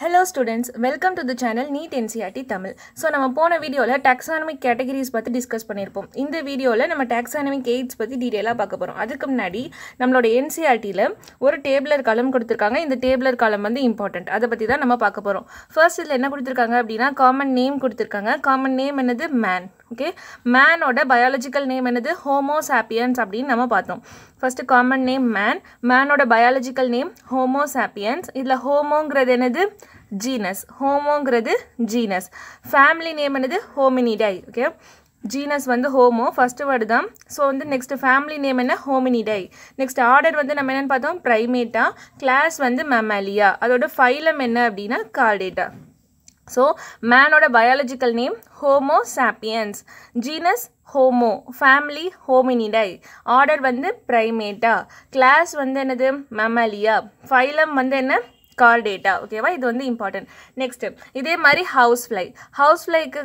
Hello students welcome to the channel NEET NCERT Tamil so நம்ம போன வீடியோவில் taxonomic categories பற்றி டிஸ்கஸ் பண்ணியிருப்போம் இந்த வீடியோவில் நம்ம டாக்ஸானமிக் எய்ட்ஸ் பற்றி டீட்டெயிலாக பார்க்க போகிறோம் அதுக்கு முன்னாடி நம்மளோட என்சிஆர்டியில் ஒரு டேபிளர் காலம் கொடுத்துருக்காங்க. இந்த டேபிளர் காலம் வந்து இம்பார்ட்டன்ட் அதை பற்றி தான் நம்ம பார்க்க போகிறோம் ஃபர்ஸ்ட் இதில் என்ன கொடுத்துருக்காங்க அப்படின்னா காமன் நேம் கொடுத்துருக்காங்க. காமன் நேம் என்னது? மேன் ஓகே மேனோட பயாலஜிக்கல் நேம் என்னது? ஹோமோசாப்பியன்ஸ் அப்படின்னு நம்ம பார்த்தோம். ஃபஸ்ட்டு காமன் நேம் மேன் மேனோட பயாலஜிக்கல் நேம் ஹோமோசாப்பியன்ஸ் இதில் ஹோமோங்கிறது என்னது? ஜீனஸ் ஹோமோங்கிறது ஜீனஸ் ஃபேமிலி நேம் என்னது? ஹோமினிடை ஓகே ஜீனஸ் வந்து ஹோமோ ஃபஸ்ட்டு வேர்டு தான். ஸோ வந்து நெக்ஸ்ட் ஃபேமிலி நேம் என்ன? ஹோமினிடை நெக்ஸ்ட் ஆர்டர் வந்து நம்ம என்னென்னு பார்த்தோம்? ப்ரைமேட்டா கிளாஸ் வந்து மெமாலியா அதோட ஃபைலம் என்ன அப்படின்னா? Chordata so மேனோட biological name homo sapiens genus homo family hominidae order வந்து ப்ரைமேட்டா கிளாஸ் வந்து என்னது? மெமாலியா ஃபைலம் வந்து என்ன? கார்டேட்டா ஓகேவா இது வந்து இம்பார்ட்டன்ட் நெக்ஸ்ட்டு இதே மாதிரி ஹவுஸ் ஃப்ளை ஹவுஸ் ஃப்ளைக்கு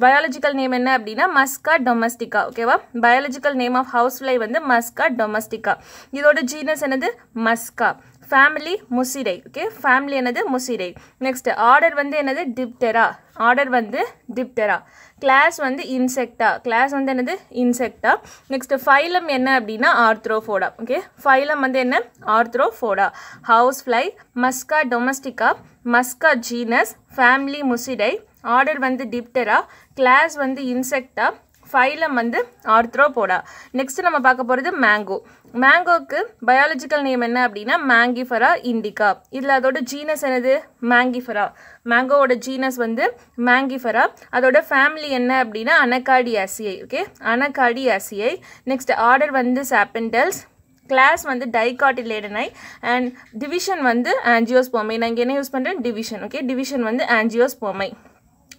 பயாலஜிக்கல் நேம் என்ன அப்படின்னா மஸ்கா டொமஸ்டிகா ஓகேவா biological name of house fly வந்து மஸ்கா டொமஸ்டிகா இதோட ஜீனஸ் என்னது? Musca family Muscidae okay family என்னது? முசிடை நெக்ஸ்ட் ஆர்டர் வந்து என்னது? டிப்டெரா ஆர்டர் வந்து டிப்டெரா கிளாஸ் வந்து இன்செக்டா கிளாஸ் வந்து என்னது? இன்செக்டா நெக்ஸ்ட் ஃபைலம் என்ன அப்படின்னா? ஆர்த்ரோஃபோடா ஓகே ஃபைலம் வந்து என்ன? Arthropoda house fly musca domestica musca genus family muscidae order வந்து டிப்டெரா கிளாஸ் வந்து இன்செக்டா ஃபைலம் வந்து ஆர்த்ரோபோடா நெக்ஸ்ட் நம்ம பார்க்க போகிறது மேங்கோ மேங்கோக்கு பயாலஜிக்கல் நேம் என்ன அப்படின்னா மேங்கிஃபரா இண்டிகா இதில் அதோட ஜீனஸ் என்னது? மேங்கிஃபரா மேங்கோவோட ஜீனஸ் வந்து மேங்கிஃபரா அதோட ஃபேமிலி என்ன அப்படின்னா Anacardiaceae okay Anacardiaceae next order வந்து சாப்பெண்டல்ஸ் கிளாஸ் வந்து டைகாட்டிலேடனை அண்ட் டிவிஷன் வந்து ஆன்ஜியோஸ்போமை நான் இங்கே என்ன யூஸ் பண்ணுறேன் டிவிஷன் ஓகே டிவிஷன் வந்து ஆன்ஜியோஸ்போமை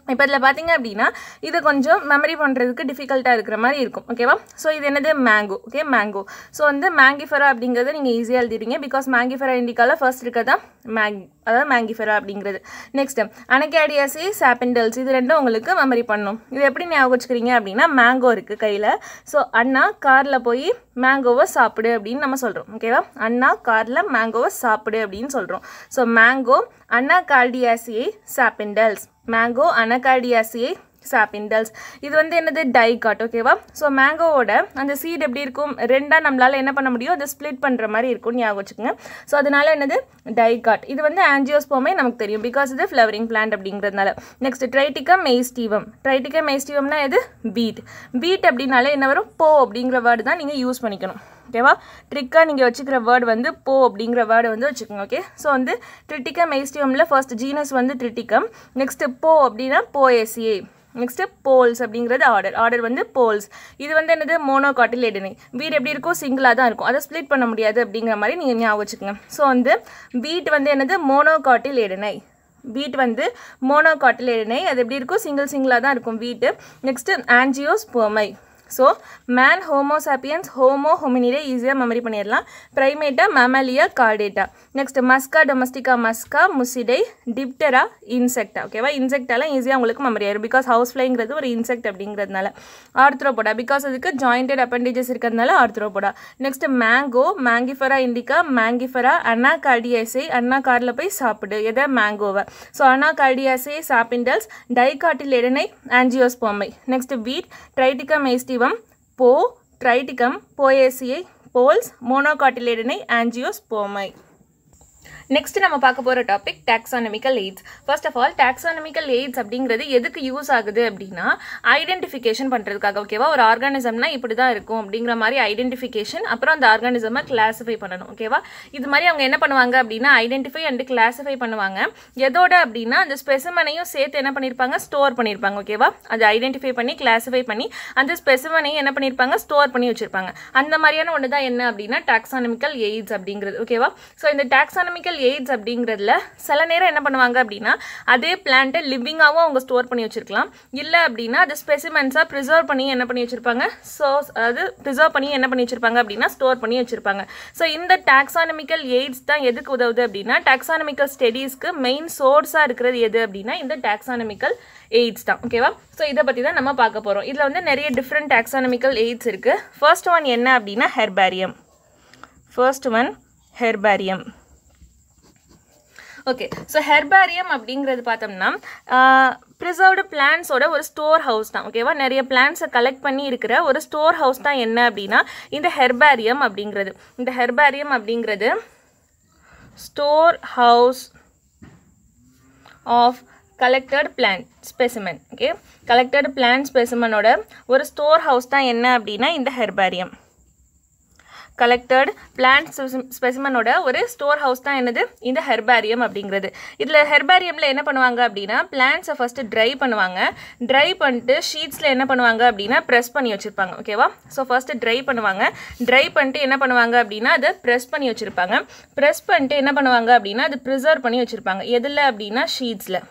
இப்போ இதில் பார்த்தீங்க அப்படின்னா இது கொஞ்சம் மெமரி பண்ணுறதுக்கு டிஃபிகல்ட்டாக இருக்கிற மாதிரி இருக்கும். ஓகேவா ஸோ இது என்னது? மேங்கோ ஓகே மேங்கோ ஸோ வந்து மேங்கிஃபெரா அப்படிங்கிறத நீங்கள் ஈஸியாக எழுதிடுங்க பிகாஸ் மேங்கிஃபெரா இண்டிகாவில் ஃபர்ஸ்ட் இருக்கிறதா மேங் அதாவது மேங்கிஃபெரா அப்படிங்கிறது. நெக்ஸ்ட் அனகேடியாசி சாப்பிண்டல்ஸ் இது ரெண்டும் உங்களுக்கு மெமரி பண்ணும். இது எப்படி ஞாபகம் வச்சுக்கிறீங்க அப்படின்னா மேங்கோ இருக்குது கையில். ஸோ அண்ணா காரில் போய் மேங்கோவை சாப்பிடு அப்படின்னு நம்ம சொல்கிறோம் ஓகேவா அண்ணா காரில் மேங்கோவை சாப்பிடு அப்படின்னு சொல்கிறோம் so mango Anacardiaceae Sapindales mango Anacardiaceae Sapindales. இது வந்து என்னது? டைகாட் ஓகேவா ஸோ மேங்கோவோட அந்த சீட் எப்படி இருக்கும்? ரெண்டாக நம்மளால் என்ன பண்ண முடியும்? அதை ஸ்ப்ளிட் பண்ணுற மாதிரி இருக்கும் ஞாபகம் வச்சுக்கோங்க. ஸோ அதனால என்னது? டைகாட் இது வந்து ஆன்ஜியோஸ்போமே நமக்கு தெரியும். பிகாஸ் இது ஃப்ளவரிங் பிளான்ட் அப்படிங்கிறதுனால. நெக்ஸ்ட் ட்ரைட்டிகம் மெய்ஸ்டீவம் ட்ரைட்டிக்கம் மெய்ஸ்டீவம்னா எது? பீட் பீட் அப்படின்னாலே என்ன வரும்? போ அப்படிங்கிற வேர்டு தான் நீங்கள் யூஸ் பண்ணிக்கணும். ஓகேவா ட்ரிக்காக நீங்கள் வச்சுக்கிற வேர்டு வந்து போ அப்படிங்கிற வேர்டு வந்து வச்சுக்கோங்க ஓகே ஸோ வந்து ட்ரிட்டிக்கம் மெய்ஸ்டியமில் ஃபர்ஸ்ட் ஜீனஸ் வந்து ட்ரிட்டிகம் நெக்ஸ்ட்டு போ அப்படின்னா போஎஸ்ஏ நெக்ஸ்ட்டு போல்ஸ் அப்படிங்கிறது ஆர்டர் ஆர்டர் வந்து போல்ஸ் இது வந்து என்னது? மோனோகாட்டில் எடனை வீடு எப்படி இருக்கும் சிங்கிளாக தான் இருக்கும். அதை ஸ்ப்ளிட் பண்ண முடியாது அப்படிங்கிற மாதிரி நீங்கள் ஞாபகம் வச்சுக்கோங்க. ஸோ வந்து பீட் வந்து என்னது? மோனோகாட்டில் எடனை பீட் வந்து மோனோகாட்டில் எடனை அது எப்படி இருக்கும் சிங்கிள் சிங்கிளாக தான் இருக்கும் வீட்டு. Next angiospermae so man homo sapiens homo hominidae ஈஸியாக மெமரி பண்ணிடலாம். Primata mammalia chordata next musca domestica musca muscidae diptera insecta ஓகேவா இன்செக்டாலாம் ஈஸியாக உங்களுக்கு மெமரி ஆயிரும். பிகாஸ் ஹவுஸ் ஃப்ளைங்கிறது ஒரு இன்செக்ட் அப்படிங்கிறதுனால. ஆர்த்ரோபோடா பிகாஸ் அதுக்கு ஜாயிண்டட் அப்பண்டேஜஸ் இருக்கிறதுனால Arthropoda next mango Mangifera indica Mangifera Anacardiaceae அண்ணா காரில் போய் சாப்பிடு. எதை? மேங்கோவை ஸோ அண்ணா கார்டியாசை சாப்பிண்டல்ஸ் டைகாட்டில் எடனை ஆன்ஜியோஸ்போமை நெக்ஸ்ட் வீட் ட்ரைட்டிகா மெய்ஸ்டிவம் போ ட்ரைட்டிகம் போயேசியை போல்ஸ் மோனோகாட்டிலேடனை ஆன்ஜியோஸ்போமை நெக்ஸ்ட் நம்ம பார்க்க போகிற topic taxonomical aids first of all taxonomical aids அப்படிங்கிறது எதுக்கு யூஸ் ஆகுது அப்படின்னா ஐடென்டிஃபிகேஷன் பண்ணுறதுக்காக ஓகேவா ஒரு ஆர்கானிசம்னா இப்படி தான் இருக்கும் அப்படிங்கிற மாதிரி ஐடென்டிஃபிகேஷன் அப்புறம் அந்த ஆர்கானிசமை கிளாஸிஃபை பண்ணணும் ஓகேவா இது மாதிரி அவங்க என்ன பண்ணுவாங்க அப்படின்னா ஐடென்டிஃபை அண்ட் கிளாஸிஃபை பண்ணுவாங்க. எதோட அப்படின்னா அந்த ஸ்பெசிமனையும் சேர்த்து என்ன பண்ணியிருப்பாங்க ஸ்டோர் பண்ணியிருப்பாங்க ஓகேவா அதை ஐடென்டிஃபை பண்ணி கிளாஸிஃபை பண்ணி அந்த ஸ்பெசிமனையும் என்ன பண்ணியிருப்பாங்க ஸ்டோர் பண்ணி வச்சிருப்பாங்க. அந்த மாதிரியான ஒன்று தான் என்ன அப்படின்னா டாக்ஸானமிக்கல் எய்ட்ஸ் அப்படிங்கிறது ஓகேவா ஸோ இந்த டாக்ஸானமிக்கல் எய்ட்ஸ் அப்படிங்கிறதுல சில நேரம் என்ன பண்ணுவாங்க அப்படின்னா அதே பிளான்ட்டை லிவிங்காகவும் அவங்க ஸ்டோர் பண்ணி வச்சிருக்கலாம். இல்லை அப்படின்னா அது ஸ்பெசிமென்ஸாக ப்ரிசர்வ் பண்ணி என்ன பண்ணி வச்சுருப்பாங்க? ஸோ அது ப்ரிசர்வ் பண்ணி என்ன பண்ணி வச்சுருப்பாங்க அப்படின்னா ஸ்டோர் பண்ணி வச்சுருப்பாங்க. ஸோ இந்த டாக்ஸானமிக்கல் எய்ட்ஸ் தான் எதுக்கு உதவுது அப்படின்னா டாக்ஸானமிக்கல் ஸ்டடீஸ்க்கு மெயின் சோர்ஸாக இருக்கிறது எது அப்படின்னா இந்த டாக்ஸானமிக்கல் எய்ட்ஸ் தான். ஓகேவா ஸோ இதை பற்றி தான் நம்ம பார்க்க போகிறோம் இதில் வந்து நிறைய டிஃப்ரெண்ட் டாக்ஸானமிக்கல் எய்ட்ஸ் இருக்குது ஃபர்ஸ்ட் ஒன் என்ன அப்படின்னா herbarium first one herbarium okay so herbarium அப்படிங்கிறது பார்த்தோம்னா ப்ரிசர்வ்டு பிளான்ஸோட ஒரு ஸ்டோர் ஹவுஸ் தான் ஓகேவா நிறைய பிளான்ஸை கலெக்ட் பண்ணி இருக்கிற ஒரு ஸ்டோர் ஹவுஸ் தான் என்ன அப்படின்னா இந்த ஹெர்பாரியம் அப்படிங்கிறது. இந்த ஹெர்பாரியம் அப்படிங்கிறது store house of collected plant specimen okay collected plant ஸ்பெசிமனோட ஒரு ஸ்டோர் ஹவுஸ் தான் என்ன அப்படின்னா இந்த ஹெர்பாரியம் கலெக்டட் பிளான்ட் ஸ்பெசிமனோட ஒரு ஸ்டோர் ஹவுஸ் தான் என்னது? இந்த ஹெர்பாரியம் அப்படிங்கிறது. இதில் ஹெர்பாரியமில் என்ன பண்ணுவாங்க அப்படின்னா பிளான்ட்ஸை ஃபஸ்ட்டு ட்ரை பண்ணுவாங்க. ட்ரை பண்ணிட்டு ஷீட்ஸில் என்ன பண்ணுவாங்க அப்படின்னா ப்ரெஸ் பண்ணி வச்சுருப்பாங்க. ஓகேவா ஸோ ஃபஸ்ட்டு ட்ரை பண்ணுவாங்க. ட்ரை பண்ணிட்டு என்ன பண்ணுவாங்க அப்படின்னா அதை ப்ரெஸ் பண்ணி வச்சுருப்பாங்க. ப்ரெஸ் பண்ணிட்டு என்ன பண்ணுவாங்க அப்படின்னா அது ப்ரிசர்வ் பண்ணி வச்சுருப்பாங்க. எதில் அப்படின்னா ஷீட்ஸில்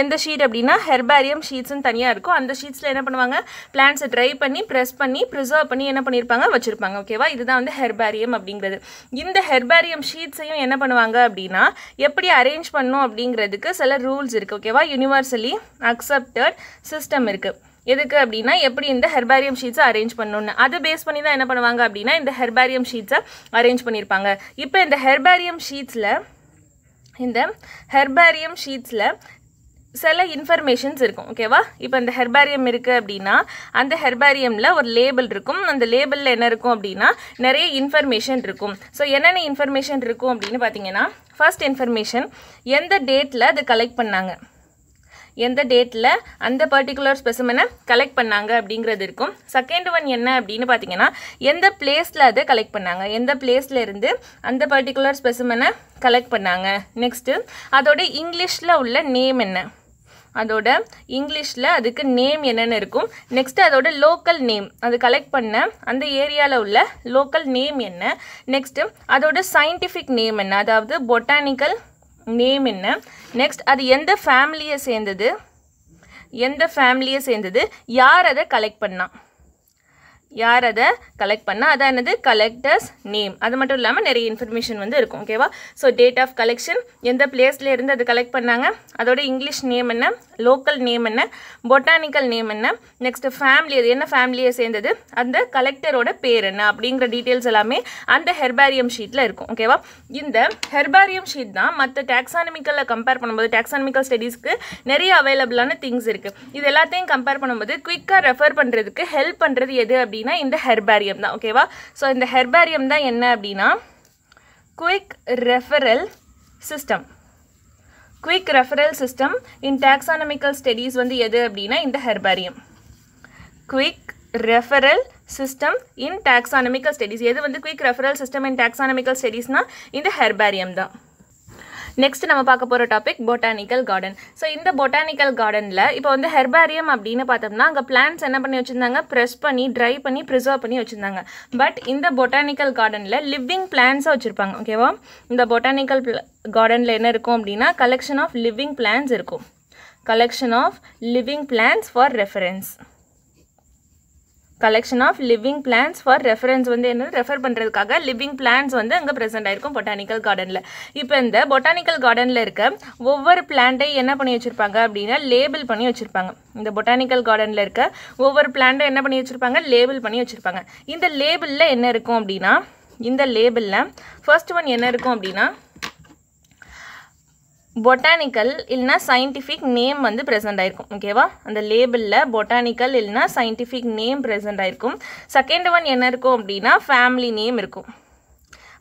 எந்த ஷீட் அப்படின்னா ஹெர்பாரியம் ஷீட்ஸ்னு தனியாக இருக்கும். அந்த ஷீட்ஸில் என்ன பண்ணுவாங்க? பிளான்ஸை ட்ரை பண்ணி ப்ரெஸ் பண்ணி ப்ரிசர்வ் பண்ணி என்ன பண்ணியிருப்பாங்க வச்சுருப்பாங்க. ஓகேவா இதுதான் வந்து ஹெர்பாரியம் அப்படிங்கிறது. இந்த ஹெர்பாரியம் ஷீட்ஸையும் என்ன பண்ணுவாங்க அப்படின்னா எப்படி அரேஞ்ச் பண்ணும் அப்படிங்கிறதுக்கு சில ரூல்ஸ் இருக்குது ஓகேவா யூனிவர்சலி அக்செப்டட் சிஸ்டம் இருக்குது எதுக்கு அப்படின்னா எப்படி இந்த ஹெர்பாரியம் ஷீட்ஸை அரேஞ்ச் பண்ணணும்னு. அதை பேஸ் பண்ணி தான் என்ன பண்ணுவாங்க அப்படின்னா இந்த ஹெர்பாரியம் ஷீட்ஸை அரேஞ்ச் பண்ணியிருப்பாங்க இப்போ இந்த ஹெர்பாரியம் ஷீட்ஸில் இந்த ஹெர்பாரியம் ஷீட்ஸில் சில இன்ஃபர்மேஷன்ஸ் இருக்கும் ஓகேவா இப்போ இந்த ஹெர்பாரியம் இருக்குது அப்படின்னா அந்த ஹெர்பாரியமில் ஒரு லேபிள் இருக்கும். அந்த லேபிளில் என்ன இருக்கும் அப்படின்னா நிறைய இன்ஃபர்மேஷன் இருக்கும். ஸோ என்னென்ன இன்ஃபர்மேஷன் இருக்கும் அப்படின்னு பார்த்தீங்கன்னா ஃபர்ஸ்ட் இன்ஃபர்மேஷன் எந்த டேட்டில் அதை கலெக்ட் பண்ணாங்க? எந்த டேட்டில் அந்த பர்டிகுலர் ஸ்பெசிமனை கலெக்ட் பண்ணாங்க அப்படிங்கிறது இருக்கும். செகண்ட் ஒன் என்ன அப்படின்னு பார்த்தீங்கன்னா எந்த பிளேஸில் அதை கலெக்ட் பண்ணாங்க? எந்த பிளேஸில் இருந்து அந்த பர்டிகுலர் ஸ்பெசிமனை கலெக்ட் பண்ணாங்க? நெக்ஸ்ட்டு அதோட இங்கிலீஷில் உள்ள நேம் என்ன? அதோட இங்கிலீஷில் அதுக்கு நேம் என்னென்னு இருக்கும்? நெக்ஸ்ட்டு அதோட லோக்கல் நேம் அது கலெக்ட் பண்ண அந்த ஏரியாவில் உள்ள லோக்கல் நேம் என்ன? நெக்ஸ்ட்டு அதோட சயின்டிஃபிக் நேம் என்ன? அதாவது பொட்டானிக்கல் நேம் என்ன? நெக்ஸ்ட் அது எந்த ஃபேமிலியை சேர்ந்தது? எந்த ஃபேமிலியை சேர்ந்தது? யார் அதை கலெக்ட் பண்ணால் யார் அதை கலெக்ட் பண்ணால் அதான் என்னது? கலெக்டர்ஸ் நேம் அது மட்டும் இல்லாமல் நிறைய இன்ஃபர்மேஷன் வந்து இருக்கும் ஓகேவா ஸோ டேட் ஆஃப் கலெக்ஷன் எந்த பிளேஸில் இருந்து அது கலெக்ட் பண்ணாங்க? அதோட இங்கிலீஷ் நேம் என்ன? லோக்கல் நேம் என்ன? பொட்டானிக்கல் நேம் என்ன? நெக்ஸ்ட்டு ஃபேமிலி அது என்ன ஃபேமிலியை சேர்ந்தது? அந்த கலெக்டரோட பேர் என்ன? அப்படிங்கிற டீட்டெயில்ஸ் எல்லாமே அந்த ஹெர்பாரியம் ஷீட்டில் இருக்கும் ஓகேவா இந்த ஹெர்பாரியம் ஷீட் தான் மற்ற டாக்ஸானமிக்கலில் கம்பேர் பண்ணும்போது டாக்ஸானமிக்கல் ஸ்டடீஸ்க்கு நிறைய அவைலபிளான திங்ஸ் இருக்குது இது எல்லாத்தையும் கம்பேர் பண்ணும்போது குயிக்காக ரெஃபர் பண்ணுறதுக்கு ஹெல்ப் பண்ணுறது எது அப்படின்னு இந்த ஹெர்பாரியம் தான் ஓகேவா ஸோ இந்த ஹெர்பாரியம் தான் என்ன அப்படின்னா quick referral system quick referral system in taxonomical studies வந்து எது அப்படின்னா இந்த herbarium quick referral system in taxonomical studies எது வந்து quick referral system in taxonomical ஸ்டடீஸ்னால் இந்த ஹெர்பாரியம் தான். நெக்ஸ்ட் நம்ம பார்க்க போகிற டாபிக் பொட்டானிக்கல் கார்டன் ஸோ இந்த பொட்டானிக்கல் கார்டனில் இப்போ வந்து ஹெர்பாரியம் அப்படின்னு பார்த்தோம்னா அங்கே பிளான்ஸ் என்ன பண்ணி வச்சுருந்தாங்க? ப்ரெஸ் பண்ணி ட்ரை பண்ணி ப்ரிசர்வ் பண்ணி வச்சுருந்தாங்க. பட் இந்த பொட்டானிக்கல் கார்டனில் லிவிங் பிளான்ஸாக வச்சுருப்பாங்க ஓகேவா இந்த பொட்டானிக்கல் கார்டனில் என்ன இருக்கும் அப்படின்னா கலெக்ஷன் ஆஃப் லிவிங் பிளான்ஸ் இருக்கும். Collection of living plants for reference collection of living plants for reference வந்து என்ன ரெஃபர் பண்ணுறதுக்காக லிவிங் பிளான்ஸ் வந்து அங்கே ப்ரெசென்ட் ஆயிருக்கும் பொட்டானிக்கல் கார்டனில் இப்போ இந்த பொட்டானிக்கல் கார்டனில் இருக்க ஒவ்வொரு பிளான்ட்டையும் என்ன பண்ணி வச்சுருப்பாங்க அப்படின்னா லேபிள் பண்ணி வச்சுருப்பாங்க. இந்த பொட்டானிக்கல் கார்டனில் இருக்க ஒவ்வொரு பிளான்ட்டை என்ன பண்ணி வச்சுருப்பாங்க? லேபிள் பண்ணி வச்சுருப்பாங்க. இந்த லேபிளில் என்ன இருக்கும் அப்படின்னா இந்த லேபிளில் ஃபர்ஸ்ட் ஒன் என்ன இருக்கும் அப்படின்னா பொட்டானிக்கல் இல்லைனா சயின்டிஃபிக் நேம் வந்து ப்ரெசென்ட் ஆயிருக்கும் ஓகேவா அந்த லேபிளில் பொட்டானிக்கல் இல்லைனா சயின்டிஃபிக் நேம் ப்ரெசென்ட் ஆயிருக்கும். செகண்ட் ஒன் என்ன இருக்கும் அப்படின்னா ஃபேமிலி நேம் இருக்கும்.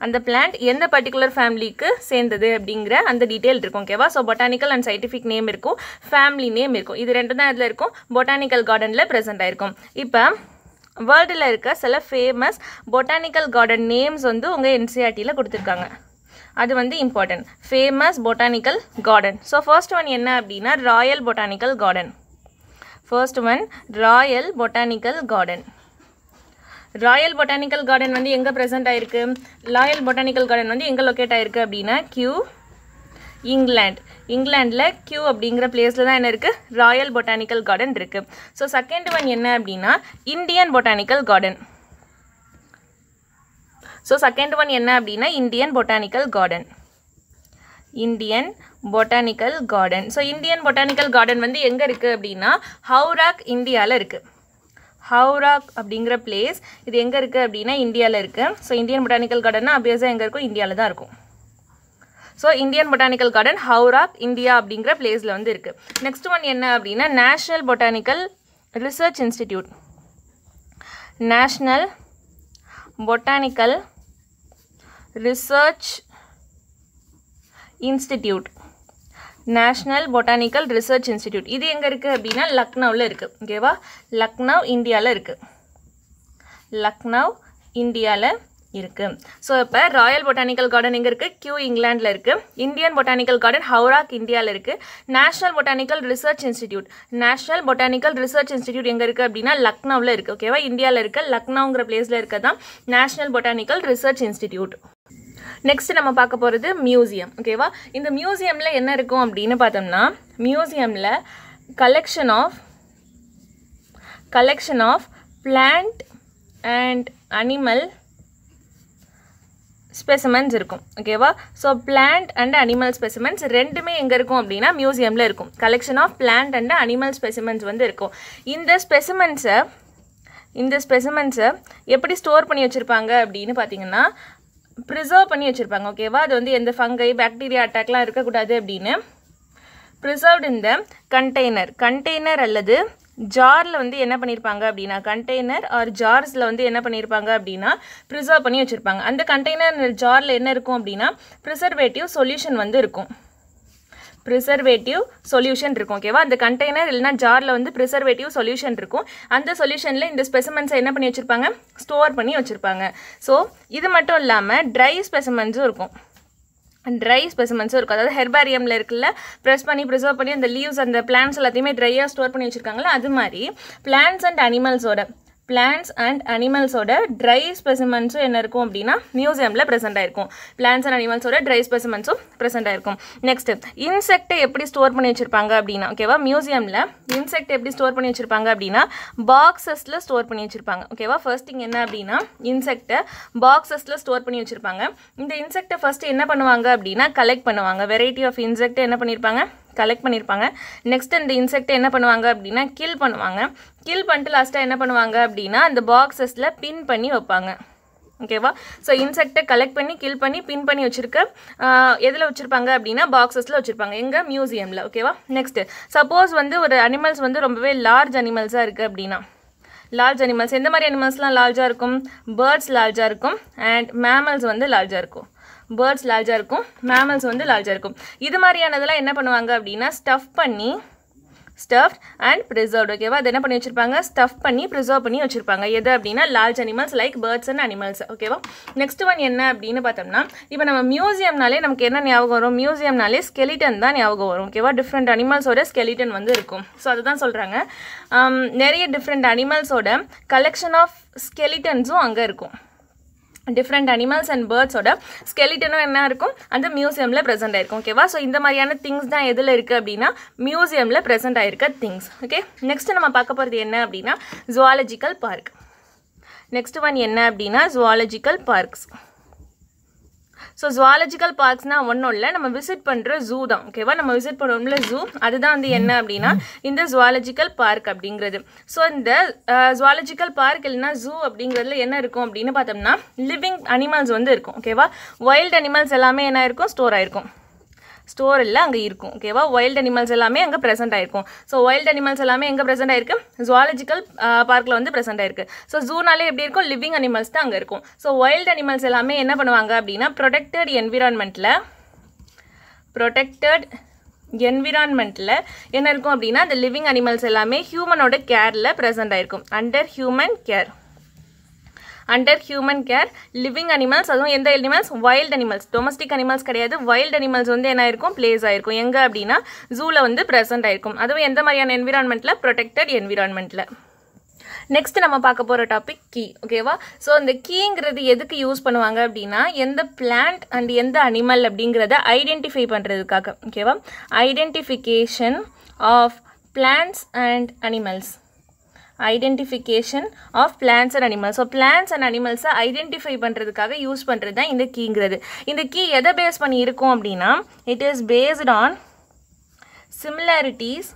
அந்த பிளான்ட் எந்த பர்டிகுலர் ஃபேமிலிக்கு சேர்ந்தது அப்படிங்கிற அந்த டீட்டெயில் இருக்கும் ஓகேவா so botanical and scientific name இருக்கும் ஃபேமிலி நேம் இருக்கும். இது ரெண்டு தான் இதில் இருக்கும். பொட்டானிக்கல் கார்டனில் ப்ரெசென்ட் ஆயிருக்கும். இப்போ வேர்ல்டில் இருக்க சில ஃபேமஸ் பொட்டானிக்கல் கார்டன் நேம்ஸ் வந்து உங்கள் என்சிஆர்டியில் கொடுத்துருக்காங்க. அது வந்து important famous botanical garden so first one என்ன அப்படின்னா royal botanical garden first one royal botanical garden royal botanical garden வந்து எங்கே ப்ரெசென்ட் ஆயிருக்கு? ராயல் பொட்டானிக்கல் கார்டன் வந்து எங்கே லொக்கேட் ஆயிருக்கு அப்படின்னா கியூ இங்கிலாந்து இங்கிலாண்டில் கியூ அப்படிங்கிற பிளேஸில் தான் என்ன இருக்குது ராயல் பொட்டானிக்கல் கார்டன் இருக்குது ஸோ செகண்ட் ஒன் என்ன அப்படின்னா Indian botanical garden so second one என்ன அப்படின்னா Indian botanical garden Indian botanical garden so Indian botanical garden வந்து எங்கே இருக்குது அப்படின்னா ஹவுராக் இந்தியாவில் இருக்குது ஹவுராக் அப்படிங்கிற பிளேஸ் இது எங்கே இருக்குது அப்படின்னா இந்தியாவில் இருக்குது ஸோ இந்தியன் பொட்டானிக்கல் கார்டன்னா அபியஸாக எங்கே இருக்கும்? இந்தியாவில் தான் இருக்கும். ஸோ இந்தியன் பொட்டானிக்கல் கார்டன் ஹவுராக் இந்தியா அப்படிங்கிற பிளேஸில் வந்து இருக்குது நெக்ஸ்ட் ஒன் என்ன அப்படின்னா national botanical research institute national botanical research institute national botanical research institute இது எங்கே இருக்குது அப்படின்னா லக்னோவில் இருக்குது ஓகேவா லக்னோ இந்தியாவில் இருக்குது லக்னோ இந்தியாவில் இருக்குது ஸோ இப்போ ராயல் பொட்டானிக்கல் கார்டன் எங்கே இருக்குது கியூ இங்கிலாண்டில் இருக்குது இந்தியன் பொட்டானிக்கல் கார்டன் ஹவுராக் இந்தியாவில் இருக்குது national botanical research institute national botanical research institute எங்கே இருக்குது அப்படின்னா லக்னோவில் இருக்குது ஓகேவா இந்தியாவில் இருக்க. லக்னோங்கிற பிளேஸில் இருக்க தான் national botanical research institute next நம்ம பார்க்க போகிறது மியூசியம் ஓகேவா இந்த மியூசியமில் என்ன இருக்கும் அப்படின்னு பார்த்தோம்னா மியூசியமில் collection of collection of plant and animal specimens இருக்கும் ஓகேவா so plant and animal specimens ரெண்டுமே எங்கே இருக்கும் அப்படின்னா மியூசியமில் இருக்கும். Collection of plant and animal specimens வந்து இருக்கும். இந்த ஸ்பெசிமென்ஸை இந்த ஸ்பெசிமென்ஸை எப்படி ஸ்டோர் பண்ணி வச்சுருப்பாங்க அப்படின்னு பார்த்தீங்கன்னா ப்ரிசர்வ் பண்ணி வச்சுருப்பாங்க ஓகேவா அது வந்து எந்த ஃபங்கை பாக்டீரியா அட்டாக்லாம் இருக்கக்கூடாது அப்படின்னு. ப்ரிசர்வ்ட் இந்த கண்டெய்னர் கண்டெய்னர் அல்லது ஜாரில் வந்து என்ன பண்ணியிருப்பாங்க அப்படின்னா கண்டெய்னர் ஆர் ஜார்ஸில் வந்து என்ன பண்ணியிருப்பாங்க அப்படின்னா ப்ரிசர்வ் பண்ணி வச்சுருப்பாங்க. அந்த கண்டெய்னர் ஜாரில் என்ன இருக்கும் அப்படின்னா ப்ரிசர்வேட்டிவ் சொல்யூஷன் வந்து இருக்கும். ப்ரிசர்வேட்டிவ் சொல்யூஷன் இருக்கும் ஓகேவா அந்த கண்டெய்னர் இல்லைனா ஜாரில் வந்து ப்ரிசர்வேட்டிவ் சொல்யூஷன் இருக்கும். அந்த சொல்யூஷனில் இந்த ஸ்பெசமென்ஸை என்ன பண்ணி வச்சுருப்பாங்க? ஸ்டோர் பண்ணி வச்சுருப்பாங்க. ஸோ இது மட்டும் இல்லாமல் ட்ரை ஸ்பெசமென்ஸும் இருக்கும். ட்ரை ஸ்பெசிமென்ஸும் இருக்கும். அதாவது ஹெர்பாரியமில் இருக்குல்ல ப்ரெஸ் பண்ணி ப்ரிசர்வ் பண்ணி அந்த லீவ்ஸ் அந்த பிளான்ஸ் எல்லாத்தையுமே ட்ரையாக ஸ்டோர் பண்ணி வச்சுருக்காங்களா அது மாதிரி பிளான்ஸ் அண்ட் அனிமல்ஸோட பிளான்ஸ் அண்ட் அனிமல்ஸோட ட்ரை ஸ்பெசிமென்ஸும் என்ன இருக்கும் அப்படின்னா மியூசியமில் ப்ரெசென்ட் ஆயிருக்கும். பிளான்ஸ் அண்ட் அனிமல்ஸோட ட்ரை ஸ்பெசிமென்ஸும் ப்ரெசென்ட் ஆயிருக்கும். நெக்ஸ்ட் இன்செக்டை எப்படி ஸ்டோர் பண்ணி வச்சிருப்பாங்க அப்படின்னா ஓகேவா மியூசியமில் இன்செக்ட் எப்படி ஸ்டோர் பண்ணி வச்சிருப்பாங்க அப்படின்னா பாக்ஸஸில் ஸ்டோர் பண்ணி வச்சிருப்பாங்க. ஓகேவா ஃபர்ஸ்ட் திங் என்ன அப்படின்னா இன்செக்டை பாக்ஸஸில் ஸ்டோர் பண்ணி வச்சிருப்பாங்க. இந்த இன்செக்டை ஃபர்ஸ்ட் என்ன பண்ணுவாங்க அப்படின்னா கலெக்ட் பண்ணுவாங்க. வெரைட்டி ஆஃப் இன்செக்ட் என்ன பண்ணியிருப்பாங்க கலெக்ட் பண்ணியிருப்பாங்க நெக்ஸ்ட் அந்த இன்செக்டை என்ன பண்ணுவாங்க அப்படின்னா கில் பண்ணுவாங்க. கில் பண்ணிட்டு லாஸ்ட்டாக என்ன பண்ணுவாங்க அப்படின்னா அந்த பாக்ஸஸில் பின் பண்ணி வைப்பாங்க. ஓகேவா ஸோ இன்செக்டை கலெக்ட் பண்ணி கில் பண்ணி பின் பண்ணி வச்சுருக்க. எதில் வச்சுருப்பாங்க அப்படின்னா பாக்ஸஸில் வச்சுருப்பாங்க. எங்கள் மியூசியமில் ஓகேவா நெக்ஸ்ட்டு சப்போஸ் வந்து ஒரு அனிமல்ஸ் வந்து ரொம்பவே லார்ஜ் அனிமல்ஸாக இருக்குது அப்படின்னா. லார்ஜ் அனிமல்ஸ் எந்த மாதிரி அனிமல்ஸ்லாம் லார்ஜாக இருக்கும்? பேர்ட்ஸ் லார்ஜாக இருக்கும். அண்ட் மேமல்ஸ் வந்து லார்ஜாக இருக்கும். பேர்ட்ஸ் லார்ஜாக இருக்கும் மேமல்ஸ் வந்து லார்ஜாக இருக்கும். இது மாதிரியானதெல்லாம் என்ன பண்ணுவாங்க அப்படின்னா ஸ்டஃப் பண்ணி ஸ்டஃப்ட் அண்ட் ப்ரிசர்வ்ட் ஓகேவா அது என்ன பண்ணி வச்சிருப்பாங்க? ஸ்டஃப் பண்ணி ப்ரிசர்வ் பண்ணி வச்சிருப்பாங்க. எது அப்படின்னா large animals like birds and animals ஓகேவா நெக்ஸ்ட் ஒன் என்ன அப்படின்னு பார்த்தோம்னா இப்போ நம்ம மியூசியம்னாலே நமக்கு என்ன ஞாபகம் வரும்? மியூசியம்னாலே ஸ்கெலிட்டன் தான் ஞாபகம் வரும் ஓகேவா டிஃப்ரெண்ட் அனிமல்ஸோட ஸ்கெலிட்டன் வந்து இருக்கும். ஸோ அதுதான் சொல்கிறாங்க um, நிறைய டிஃப்ரெண்ட் அனிமல்ஸோட கலெக்ஷன் ஆஃப் ஸ்கெலிட்டன்ஸும் அங்கே இருக்கும். டிஃப்ரெண்ட் அனிமல்ஸ் அண்ட் பேர்ட்ஸோட ஸ்கெலிட்டனும் என்ன இருக்கும்? அந்த மியூசியமில் ப்ரெசென்ட் ஆயிருக்கும் ஓகேவா ஸோ இந்த மாதிரியான திங்ஸ் தான் எதில் இருக்குது அப்படின்னா மியூசியமில் ப்ரெசென்ட் ஆயிருக்க திங்ஸ் ஓகே நெக்ஸ்ட் நம்ம பார்க்க போகிறது என்ன அப்படின்னா ஜுவாலஜிக்கல் பார்க் நெக்ஸ்ட் ஒன் என்ன அப்படின்னா ஜுவாலஜிக்கல் பார்க்ஸ் ஸோ ஜுவாலஜிக்கல் பார்க்ஸ்னால் ஒன்றும் இல்லை. நம்ம விசிட் பண்ணுற ஜூ தான். ஓகேவா நம்ம விசிட் பண்ணுறோம்ல ஜூ அதுதான் வந்து என்ன அப்படின்னா இந்த ஜுவாலஜிக்கல் பார்க் அப்படிங்கிறது. ஸோ இந்த ஜுவாலஜிக்கல் பார்க் இல்லைன்னா ஜூ அப்படிங்கிறதுல என்ன இருக்கும் அப்படின்னு பார்த்தோம்னா லிவிங் அனிமல்ஸ் வந்து இருக்கும். ஓகேவா வைல்ட் அனிமல்ஸ் எல்லாமே என்ன இருக்கும்? ஸ்டோர் ஆயிருக்கும். ஸ்டோர் இல்லை அங்கே இருக்கும். ஓகேவா வைல்ட் அனிமல்ஸ் எல்லாமே அங்கே ப்ரெசென்ட் ஆயிருக்கும். ஸோ வைல்ட் அனிமல்ஸ் எல்லாமே எங்கே ப்ரெசென்ட் ஆயிருக்கு? ஜுவாலஜிக்கல் பார்க்கில் வந்து ப்ரெசென்ட் ஆயிருக்கு. ஸோ ஜூனாலே எப்படி இருக்கும்? லிவிங் அனிமல்ஸ் தான் அங்கே இருக்கும். ஸோ வைல்ட் அனிமல்ஸ் எல்லாமே என்ன பண்ணுவாங்க அப்படின்னா ப்ரொடெக்டட் என்விரான்மெண்ட்டில் ப்ரொடெக்டட் என்விரான்மெண்ட்டில் என்ன இருக்கும் அப்படின்னா அந்த லிவிங் அனிமல்ஸ் எல்லாமே ஹியூமனோட கேரில் ப்ரெசென்ட் ஆயிருக்கும். Under human care under human care living animals அதுவும் எந்த animals wild animals domestic animals கிடையாது. வைல்ட் அனிமல்ஸ் வந்து என்ன ஆயிருக்கும்? பிளேஸ் ஆயிருக்கும். எங்கே அப்படின்னா ஜூவில் வந்து ப்ரெசென்ட் ஆயிருக்கும். அதுவும் எந்த மாதிரியான என்விரான்மெண்ட்டில் ப்ரொடெக்டட் என்விரான்மெண்ட்டில் நெக்ஸ்ட் நம்ம பார்க்க போகிற டாபிக் கீ ஓகேவா ஸோ அந்த கீங்கிறது எதுக்கு யூஸ் பண்ணுவாங்க அப்படின்னா எந்த பிளான்ட் அண்ட் எந்த அனிமல் அப்படிங்கிறத ஐடென்டிஃபை பண்ணுறதுக்காக ஓகேவா identification of plants and animals identification of plants and animals so plants and அனிமல்ஸை identify பண்ணுறதுக்காக யூஸ் பண்ணுறது தான் இந்த கீங்கிறது இந்த கீ எதை பேஸ் பண்ணி இருக்கும் அப்படின்னா it is based on similarities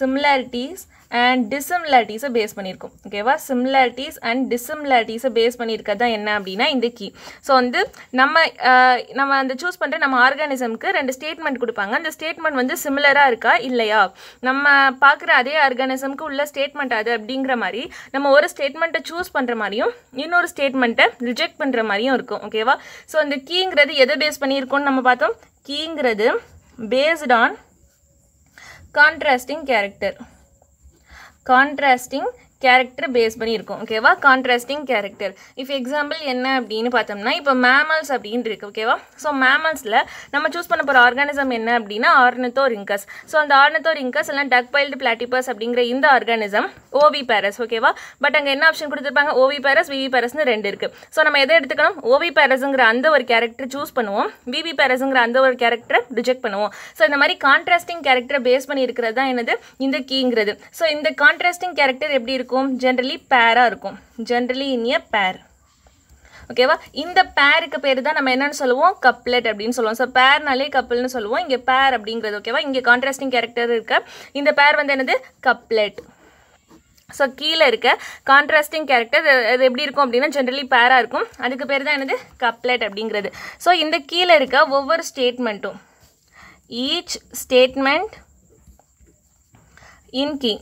similarities and டிசிமிலாரிட்டிஸை base பண்ணியிருக்கோம். ஓகேவா சிமிலாரிட்டிஸ் அண்ட் டிசிமிலாரிட்டிஸை பேஸ் பண்ணியிருக்கிறது தான் என்ன அப்படின்னா இந்த கீ ஸோ வந்து நம்ம நம்ம அந்த சூஸ் பண்ணுற நம்ம ஆர்கானிசம்க்கு ரெண்டு ஸ்டேட்மெண்ட் கொடுப்பாங்க. அந்த ஸ்டேட்மெண்ட் வந்து சிமிலராக இருக்கா? இல்லையா? நம்ம பார்க்குற அதே ஆர்கானிசம்க்கு உள்ள ஸ்டேட்மெண்ட் அது அப்படிங்கிற மாதிரி நம்ம ஒரு ஸ்டேட்மெண்ட்டை சூஸ் பண்ணுற மாதிரியும் இன்னொரு ஸ்டேட்மெண்ட்டை ரிஜெக்ட் பண்ணுற மாதிரியும் இருக்கும். ஓகேவா ஸோ அந்த கீங்கிறது எதை பேஸ் பண்ணியிருக்கோம்னு நம்ம பார்த்தோம்? கீங்கிறது based on contrasting character contrasting character base பண்ணி இருக்கும் ஓகேவா கான்ட்ராஸ்டிங் கேரக்டர் இஃப் எக்ஸாம்பிள் என்ன அப்படின்னு பார்த்தோம்னா இப்போ மேமல்ஸ் அப்படின்னு இருக்குது ஓகேவா ஸோ மேமல்ஸில் நம்ம சூஸ் பண்ண போகிற ஆர்கானிசம் என்ன அப்படின்னா ஆர்னத்தோ ரிங்கஸ் ஸோ அந்த ஆர்னத்தோ ரிங்கஸ் எல்லாம் டக்பைல்டு பிளாட்டிபஸ் அப்படிங்கிற இந்த ஆர்கானிசம் ஓவி பேரஸ் ஓகேவா பட் அங்கே என்ன ஆப்ஷன் கொடுத்துருப்பாங்க? ஓவி பேரஸ் விவி பேரஸ்னு ரெண்டு இருக்குது ஸோ நம்ம எதை எடுத்துக்கணும்? ஓவி பேரஸுங்கிற அந்த ஒரு கேரக்டர் சூஸ் பண்ணுவோம். விவி பேரஸுங்கிற அந்த ஒரு கேரக்டரை ரிஜெக்ட் பண்ணுவோம். ஸோ இந்த மாதிரி கான்ட்ராஸ்டிங் கேரக்டரை பேஸ் பண்ணி இருக்கிறது தான் என்னது? இந்த கீங்கிறது ஸோ இந்த கான்ட்ராஸ்டிங் கேரக்டர் எப்படி இருக்கும்? ஜென்ரலி பேராக இருக்கும். ஜென்ரலி இன் எ பேர் ஓகேவா இந்த பேருக்கு பேர் தான் நம்ம என்னன்னு சொல்லுவோம்? கப்லெட் அப்படின்னு சொல்லுவோம். ஸோ பேர்னாலே கப்பல்னு சொல்லுவோம். இங்கே பேர் அப்படிங்கிறது ஓகேவா இங்கே கான்ட்ராஸ்டிங் கேரக்டர் இருக்க. இந்த பேர் வந்து என்னது? கப்லெட் ஸோ கீழே இருக்க கான்ட்ராஸ்டிங் கேரக்டர் அது எப்படி இருக்கும் அப்படின்னா ஜென்ரலி பேராக இருக்கும். அதுக்கு பேர் தான் என்னது? கப்லெட் அப்படிங்கிறது. ஸோ இந்த கீழே இருக்க ஒவ்வொரு ஸ்டேட்மெண்ட்டும் ஈச் ஸ்டேட்மெண்ட் இன் கீ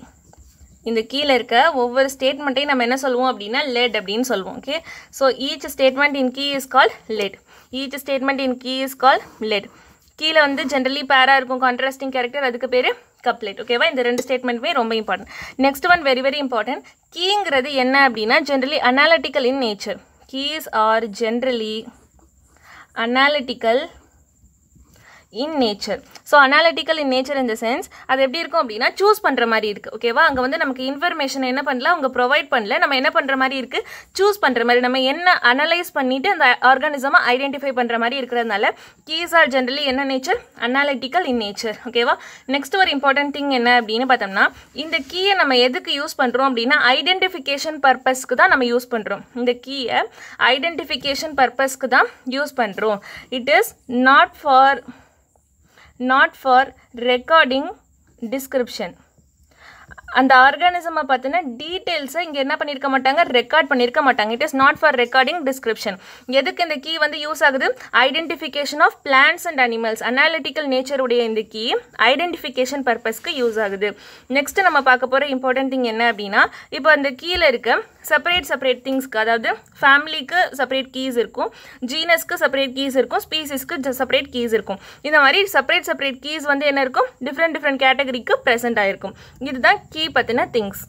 இந்த கீழே இருக்க ஒவ்வொரு ஸ்டேட்மெண்ட்டையும் நம்ம என்ன சொல்லுவோம் அப்படின்னா லெட் அப்படின்னு சொல்லுவோம் okay so each statement in key is called lead each statement in key is called lead கீழே வந்து ஜென்ரலி பேராக இருக்கும் கான்ட்ராஸ்டிங் கேரக்டர் அதுக்கு பேர் கப்லெட் ஓகேவா இந்த ரெண்டு ஸ்டேட்மெண்ட்டுமே ரொம்ப important next one very very important கீங்கிறது என்ன அப்படின்னா generally analytical in nature keys are generally analytical in nature so analytical in nature இந்த சென்ஸ் அது எப்படி இருக்கும் அப்படின்னா சூஸ் பண்ணுற மாதிரி இருக்குது ஓகேவா அங்கே வந்து நமக்கு இன்ஃபர்மேஷன் என்ன பண்ணல அவங்க ப்ரொவைட் பண்ணல. நம்ம என்ன பண்ணுற மாதிரி இருக்குது சூஸ் பண்ணுற மாதிரி நம்ம என்ன அனலைஸ் பண்ணிவிட்டு அந்த ஆர்கானிசமாக ஐடென்டிஃபை பண்ணுற மாதிரி இருக்கிறதுனால கீஸ் ஆர் ஜென்ரலி என்ன நேச்சர் அனாலிட்டிக்கல் இன் நேச்சர் ஓகேவா நெக்ஸ்ட் ஒரு இம்பார்ட்டன்ட் திங் என்ன அப்படின்னு பார்த்தோம்னா இந்த கீயை நம்ம எதுக்கு யூஸ் பண்ணுறோம் அப்படின்னா ஐடென்டிஃபிகேஷன் பர்பஸ்க்கு தான் நம்ம யூஸ் பண்ணுறோம் இந்த கீயை ஐடென்டிஃபிகேஷன் பர்பஸ்க்கு தான் யூஸ் பண்ணுறோம் it is not for not for recording description அந்த ஆர்கானிசமை பார்த்தினா டீட்டெயில்ஸை இங்கே என்ன பண்ணியிருக்க மாட்டாங்க? ரெக்கார்ட் பண்ணியிருக்க மாட்டாங்க. It is not for recording description எதுக்கு இந்த கீ வந்து யூஸ் ஆகுது? Identification of plants and animals analytical நேச்சருடைய இந்த கீ ஐடென்டிஃபிகேஷன் பர்பஸ்க்கு யூஸ் ஆகுது. நெக்ஸ்ட் நம்ம பார்க்க போகிற இம்பார்ட்டன்ட் திங் என்ன அப்படின்னா இப்போ அந்த கீழே இருக்க செப்பரேட் செப்பரேட் திங்ஸ்க்கு அதாவது ஃபேமிலிக்கு செப்பரேட் கீஸ் இருக்கும் ஜீனஸ்க்கு செப்பரேட் கீஸ் இருக்கும் ஸ்பீசிஸ்க்கு செப்பரேட் கீஸ் இருக்கும். இந்த மாதிரி செப்பரேட் செப்பரேட் கீஸ் வந்து என்ன இருக்கும்? டிஃப்ரெண்ட் டிஃப்ரெண்ட் கேட்டகரிக்கு ப்ரெசென்ட் ஆயிருக்கும். இதுதான் கீ பற்றின திங்ஸ்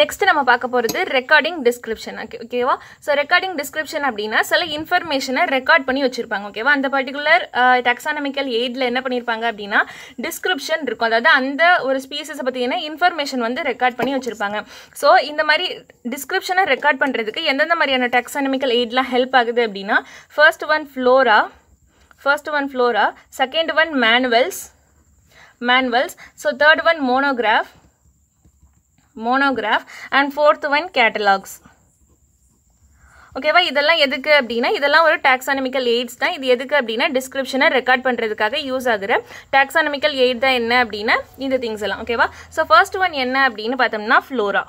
நெக்ஸ்ட் நம்ம பார்க்க போகிறது ரெக்கார்டிங் டிஸ்கிரிப்ஷன் ஓகே ஓகேவா ஸோ ரெக்கார்டிங் டிஸ்கிரிப்ஷன் அப்படின்னா சில இன்ஃபர்மேஷனை ரெக்கார்ட் பண்ணி வச்சிருப்பாங்க ஓகேவா அந்த பர்டிகுலர் டெக்ஸானமிக்கல் எய்டில் என்ன பண்ணியிருப்பாங்க அப்படின்னா டிஸ்கிரிப்ஷன் இருக்கும். அதாவது அந்த ஒரு ஸ்பீசஸை பற்றின இன்ஃபர்மேஷன் வந்து ரெக்கார்ட் பண்ணி வச்சிருப்பாங்க. ஸோ இந்த மாதிரி டிஸ்கிரிப்ஷனை ரெக்கார்ட் பண்ணுறதுக்கு எந்தெந்த மாதிரியான டெக்ஸானமிக்கல் எய்ட்லாம் ஹெல்ப் ஆகுது அப்படின்னா first one flora first one flora second one manuals manuals so third one monograph monograph and fourth one catalogues ஓகேவா இதெல்லாம் எதுக்கு அப்படின்னா இதெல்லாம் ஒரு டாக்ஸானமிக்கல் எய்ட்ஸ் தான். இது எதுக்கு அப்படின்னா டிஸ்கிரிப்ஷனை ரெக்கார்ட் பண்ணுறதுக்காக யூஸ் ஆகுற டாக்ஸானமிக்கல் எய்ட் தான் என்ன அப்படின்னா இந்த திங்ஸ் எல்லாம். ஓகேவா ஸோ ஃபர்ஸ்ட் ஒன் என்ன அப்படின்னு பார்த்தோம்னா flora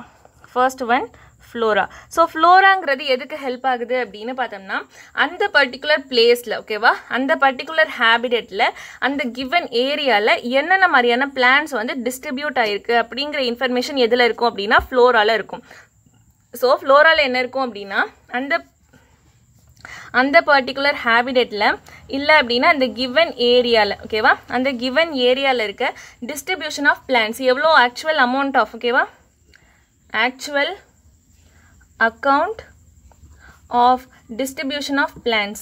first one flora so ஃப்ளோராங்கிறது எதுக்கு ஹெல்ப் ஆகுது அப்படின்னு பார்த்தோம்னா அந்த பர்டிகுலர் பிளேஸில் ஓகேவா அந்த பர்டிகுலர் ஹேபிடெட்டில் அந்த கிவன் ஏரியாவில் என்னென்ன மாதிரியான பிளான்ஸ் வந்து டிஸ்ட்ரிபியூட் ஆகிருக்கு அப்படிங்கிற இன்ஃபர்மேஷன் எதில் இருக்கும் அப்படின்னா ஃப்ளோரால இருக்கும். ஸோ ஃப்ளோராவில் என்ன இருக்கும் அப்படின்னா அந்த அந்த பர்டிகுலர் ஹேபிடெட்டில் இல்லை அப்படின்னா அந்த கிவன் ஏரியாவில் ஓகேவா அந்த கிவன் ஏரியாவில் இருக்க டிஸ்ட்ரிபியூஷன் ஆஃப் பிளான்ஸ் எவ்வளோ ஆக்சுவல் அமௌண்ட் ஆஃப் ஓகேவா actual account of distribution of plants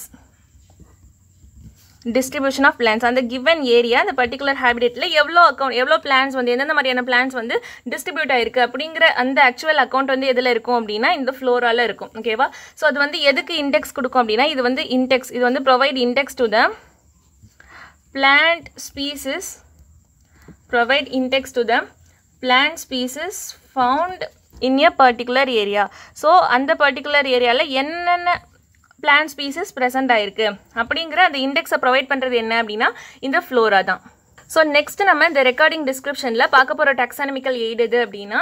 distribution of plants அந்த given area அந்த particular habitatல எவ்வளோ அக்கௌண்ட் எவ்வளோ பிளான்ஸ் வந்து எந்தெந்த மாதிரியான பிளான்ஸ் வந்து டிஸ்ட்ரிபியூட் ஆயிருக்கு அப்படிங்கிற அந்த ஆக்சுவல் அக்கௌண்ட் வந்து எதில் இருக்கும் அப்படின்னா இந்த ஃப்ளோரால இருக்கும். ஓகேவா ஸோ அது வந்து எதுக்கு இண்டெக்ஸ் கொடுக்கும் அப்படின்னா இது வந்து இண்டெக்ஸ் இது வந்து provide index to the plant species provide index to the plant species found in a particular area so அந்த பர்டிகுலர் ஏரியாவில் என்னென்ன பிளான்ட் ஸ்பீசஸ் ப்ரெசென்ட் ஆயிருக்கு? அப்படிங்கிற அந்த இண்டெக்ஸை ப்ரொவைட் பண்ணுறது என்ன அப்படின்னா இந்த ஃப்ளோரா தான். ஸோ நெக்ஸ்ட் நம்ம இந்த ரெக்கார்டிங் டிஸ்கிரிப்ஷனில் பார்க்க போகிற டெக்ஸானமிக்கல் எய்ட் எது அப்படின்னா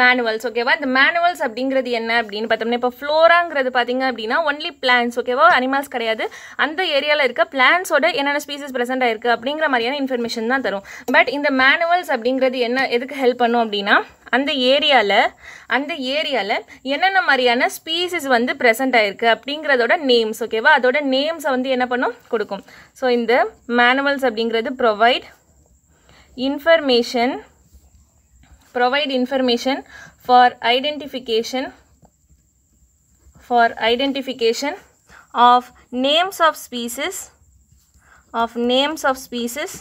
மேனுவல்ஸ் ஓகேவா இந்த மேனுவல்ஸ் அப்படிங்கிறது என்ன அப்படின்னு பார்த்தோம்னா இப்போ ஃப்ளோராங்கிறது பார்த்தீங்க அப்படின்னா ஒன்லி பிளான்ஸ் ஓகேவா அனிமல்ஸ் கிடையாது. அந்த ஏரியாவில் இருக்க பிளான்ஸோட என்னென்ன ஸ்பீசஸ் ப்ரெசென்ட் ஆயிருக்கு அப்படிங்கிற மாதிரியான இன்ஃபர்மேஷன் தான் தரும். பட் இந்த மேனுவல்ஸ் அப்படிங்கிறது என்ன எதுக்கு ஹெல்ப் பண்ணும் அப்படின்னா அந்த ஏரியாவில் அந்த ஏரியாவில் என்னென்ன மாதிரியான ஸ்பீசிஸ் வந்து ப்ரெசென்ட் ஆகிருக்கு அப்படிங்கிறதோட நேம்ஸ் ஓகேவா அதோட நேம்ஸை வந்து என்ன பண்ணும்? கொடுக்கும். ஸோ இந்த மேனுவல்ஸ் அப்படிங்கிறது provide information provide information for identification for identification of names of species of names of species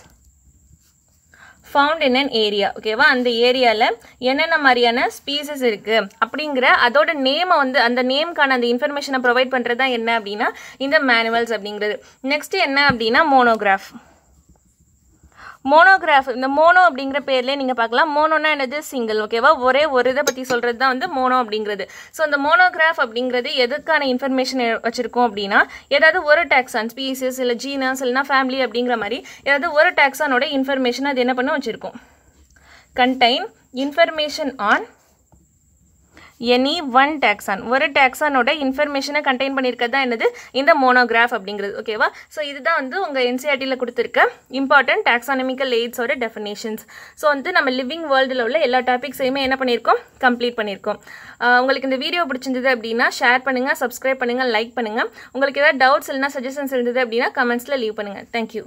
found in an area ஓகேவா அந்த ஏரியாவில் என்னென்ன மாதிரியான ஸ்பீசஸ் இருக்குது அப்படிங்கிற அதோட நேமை வந்து அந்த நேம்க்கான அந்த இன்ஃபர்மேஷனை ப்ரொவைட் பண்ணுறது தான் என்ன அப்படின்னா இந்த மேனுவல்ஸ் அப்படிங்கிறது. நெக்ஸ்ட் என்ன அப்படின்னா மோனோகிராஃப் மோனோகிராஃப் இந்த மோனோ அப்படிங்கிற பேர்லேயே நீங்கள் பார்க்கலாம். மோனோனா என்னது? சிங்கிள் ஓகேவா ஒரே ஒரு இதை பற்றி சொல்கிறது தான் வந்து மோனோ அப்படிங்கிறது. ஸோ இந்த மோனோகிராஃப் அப்படிங்கிறது எதுக்கான இன்ஃபர்மேஷன் வச்சுருக்கோம் அப்படின்னா ஏதாவது ஒரு டேக்ஸான் ஸ்பீசிஸ் இல்லை ஜீனாஸ் இல்லைனா ஃபேமிலி அப்படிங்கிற மாதிரி ஏதாவது ஒரு டேக்ஸானோட இன்ஃபர்மேஷன் அது என்ன பண்ண வச்சுருக்கோம். Contain information on any one taxon ஒரு டேக்ஸானோட இன்ஃபர்மேஷனை கண்டெயின் பண்ணியிருக்கிறது தான் என்னது? இந்த மோனோகிராஃப் அப்படிங்கிறது. ஓகேவா ஸோ இதுதான் வந்து உங்கள் என்சிஆர்டியில் கொடுத்துருக்க இம்பார்ட்டன்ட் டேக்ஸானமிக்கல் எய்ட்ஸோட டெஃபினேஷன்ஸ் ஸோ வந்து நம்ம லிவிங் வேர்ல்டில் உள்ள எல்லா டாபிக்ஸையுமே என்ன பண்ணியிருக்கோம்? கம்ப்ளீட் பண்ணியிருக்கோம். உங்களுக்கு இந்த வீடியோ பிடிச்சிருந்தது அப்படின்னா ஷேர் பண்ணுங்கள் சப்ஸ்கிரைப் பண்ணுங்கள் லைக் பண்ணுங்கள் உங்களுக்கு ஏதாவது டவுட்ஸ் இல்லைனா சஜஷன்ஸ் இருந்தது அப்படின்னா கமெண்ட்ஸில் லீவ் பண்ணுங்கள் தேங்க்யூ